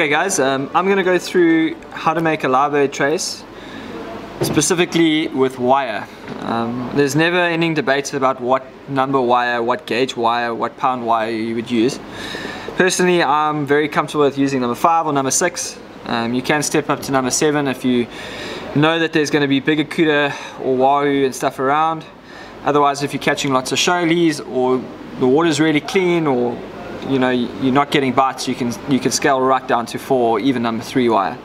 Okay guys, um, I'm going to go through how to make a live trace specifically with wire. Um, there's never ending debate about what number wire, what gauge wire, what pound wire you would use. Personally, I'm very comfortable with using number 5 or number 6. Um, you can step up to number 7 if you know that there's going to be bigger Cuda or Wahoo and stuff around. Otherwise, if you're catching lots of shoalies or the water's really clean or you know you're not getting bites, you can you can scale right down to 4 or even number 3 wire.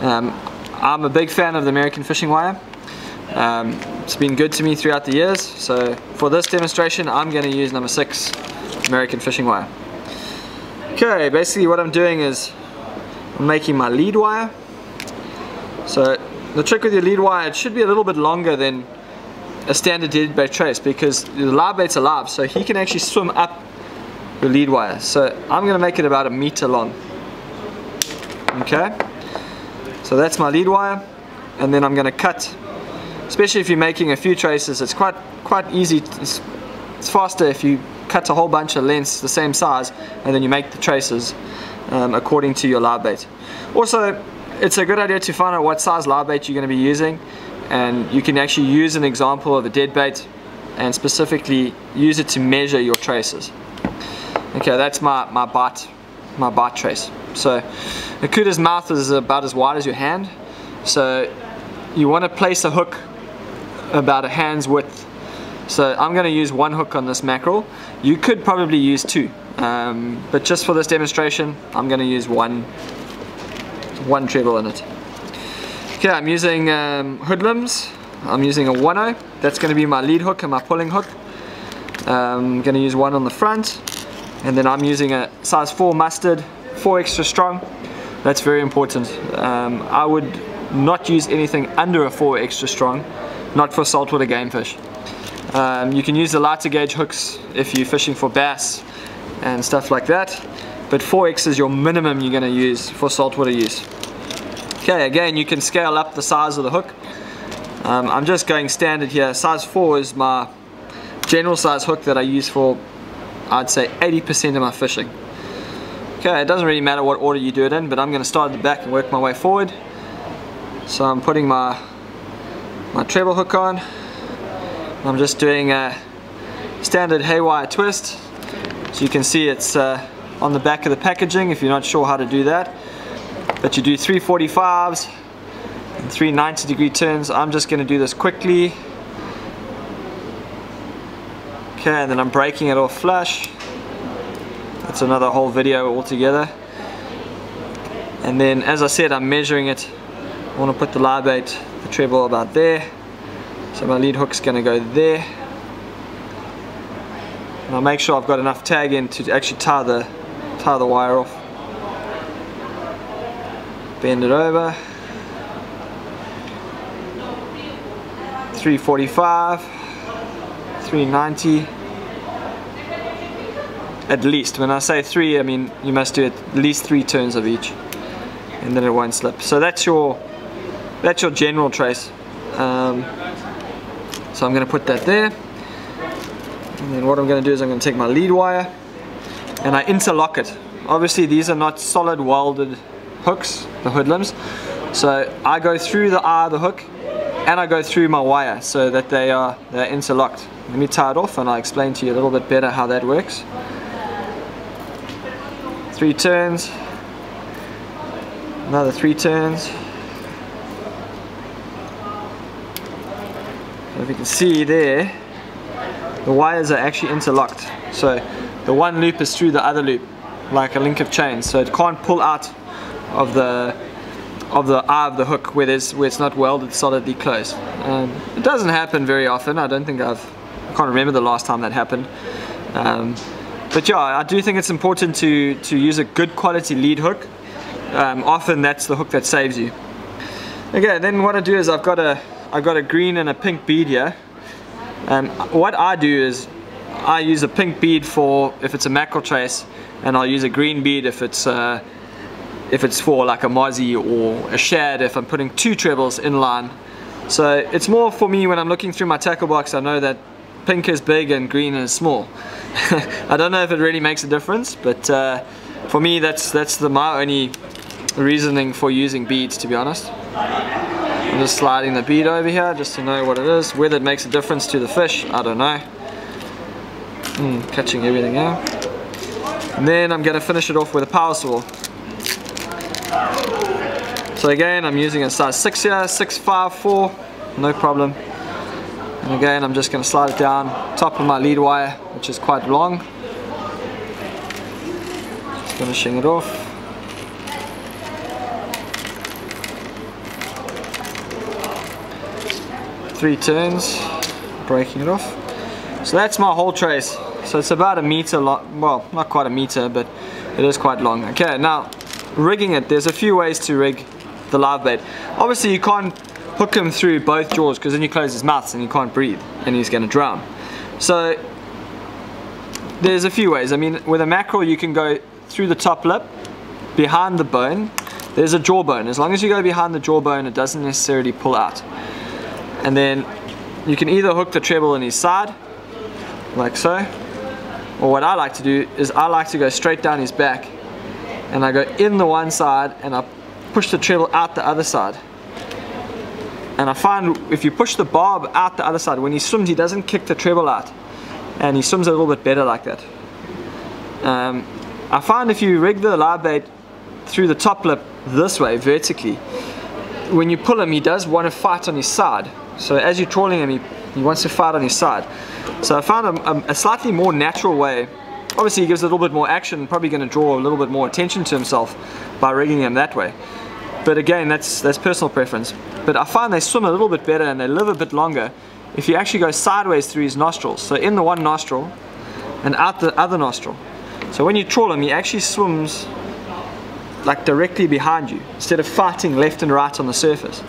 Um, I'm a big fan of the American fishing wire. Um, it's been good to me throughout the years, so for this demonstration I'm going to use number 6 American fishing wire. Okay, basically what I'm doing is I'm making my lead wire. So the trick with your lead wire, it should be a little bit longer than a standard dead bait trace because the live bait's alive, so he can actually swim up the lead wire. So I'm going to make it about a meter long. Okay. So that's my lead wire and then I'm going to cut especially if you're making a few traces it's quite quite easy it's, it's, faster if you cut a whole bunch of lengths the same size and then you make the traces um, according to your live bait also it's a good idea to find out what size live bait you're going to be using and you can actually use an example of a dead bait and specifically use it to measure your traces okay that's my, my bite my bite trace so the Cuda's mouth is about as wide as your hand. So you want to place a hook about a hand's width. So I'm going to use one hook on this mackerel. You could probably use two. Um, but just for this demonstration, I'm going to use one, one treble in it. Okay, I'm using um, hoodlums. I'm using a 1 That's going to be my lead hook and my pulling hook. Um, I'm going to use one on the front. And then I'm using a size 4 Mustad, 4 extra strong. That's very important. Um, I would not use anything under a 4 extra strong, not for saltwater game fish. Um, you can use the lighter gauge hooks if you're fishing for bass and stuff like that, but 4x is your minimum you're going to use for saltwater use. Okay, again, you can scale up the size of the hook. Um, I'm just going standard here. Size 4 is my general size hook that I use for, I'd say, 80% of my fishing. Okay, it doesn't really matter what order you do it in, but I'm going to start at the back and work my way forward. So I'm putting my my treble hook on. I'm just doing a standard haywire twist. So you can see it's uh, on the back of the packaging if you're not sure how to do that. But you do 345s and three 90 degree turns. I'm just going to do this quickly. Okay, and then I'm breaking it off flush. That's another whole video altogether. And then as I said, I'm measuring it. I want to put the live bait, the treble about there. So my lead hook's going to go there. And I'll make sure I've got enough tag in to actually tie the, tie the wire off. Bend it over. 345, 390 at least. When I say three, I mean you must do at least three turns of each, and then it won't slip. So that's your that's your general trace. Um, so I'm going to put that there, and then what I'm going to do is I'm going to take my lead wire and I interlock it. Obviously these are not solid welded hooks, the hoodlums. So I go through the eye of the hook and I go through my wire so that they are they're interlocked. Let me tie it off and I'll explain to you a little bit better how that works. Three turns. Another three turns. So if you can see there the wires are actually interlocked. So the one loop is through the other loop like a link of chain. So it can't pull out of the of the eye of the hook where, there's, where it's not welded solidly closed. Um, it doesn't happen very often. I don't think I've, I can't remember the last time that happened. Um, but yeah, I do think it's important to, to use a good quality lead hook. Um, often that's the hook that saves you. Okay, then what I do is I've got a I've got a green and a pink bead here. Um, what I do is I use a pink bead for if it's a mackerel trace, and I'll use a green bead if it's uh, if it's for like a mozzie or a shad if I'm putting two trebles in line. So it's more for me when I'm looking through my tackle box. I know that pink is big and green is small. I don't know if it really makes a difference, but uh, for me that's that's the my only reasoning for using beads to be honest. I'm just sliding the bead over here just to know what it is. Whether it makes a difference to the fish, I don't know. Mm, catching everything out. And then I'm going to finish it off with a power saw. So again, I'm using a size 6 here, 654, no problem. And again, I'm just going to slide it down top of my lead wire, which is quite long. Just finishing it off. Three turns, breaking it off. So that's my whole trace. So it's about a meter long, well, not quite a meter, but it is quite long. Okay, now rigging it, there's a few ways to rig the live bait. Obviously you can't hook him through both jaws because then you close his mouth and he can't breathe and he's going to drown. So there's a few ways. I mean with a mackerel you can go through the top lip, behind the bone, there's a jawbone. As long as you go behind the jawbone it doesn't necessarily pull out. And then you can either hook the treble in his side, like so, or what I like to do is I like to go straight down his back and I go in the one side and I push the treble out the other side. And I find if you push the barb out the other side, when he swims, he doesn't kick the treble out. And he swims a little bit better like that. Um, I find if you rig the live bait through the top lip this way, vertically, when you pull him, he does want to fight on his side. So as you're trawling him, he, he wants to fight on his side. So I found a, a slightly more natural way. Obviously, he gives a little bit more action, probably going to draw a little bit more attention to himself by rigging him that way. But again, that's, that's personal preference. But I find they swim a little bit better and they live a bit longer if you actually go sideways through his nostrils. So in the one nostril and out the other nostril. So when you trawl him, he actually swims like directly behind you instead of fighting left and right on the surface.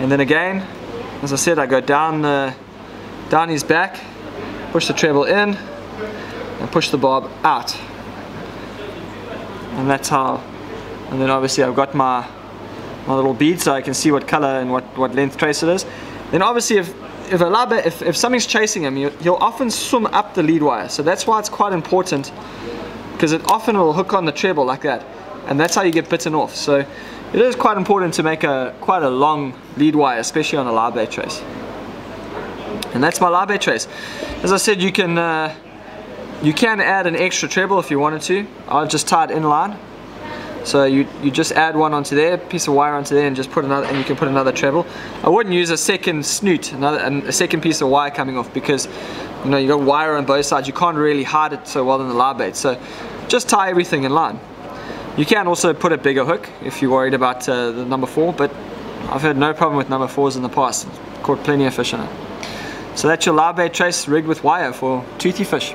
And then again, as I said, I go down the down his back, push the treble in, and push the barb out. And that's how, and then obviously I've got my my little bead so I can see what color and what, what length trace it is. Then obviously if if a laba, if, if something's chasing him, he'll often swim up the lead wire. So that's why it's quite important because it often will hook on the treble like that. And that's how you get bitten off. So it is quite important to make a quite a long lead wire, especially on a bait trace. And that's my bait trace. As I said, you can uh, you can add an extra treble if you wanted to. I'll just tie it in line so you, you just add one onto there, piece of wire onto there and just put another, and you can put another treble. I wouldn't use a second snood, another, a second piece of wire coming off because you know you got wire on both sides, you can't really hide it so well in the live bait. So just tie everything in line. You can also put a bigger hook if you're worried about uh, the number four, but I've had no problem with number fours in the past. Caught plenty of fish in it. So that's your live bait trace rigged with wire for toothy fish.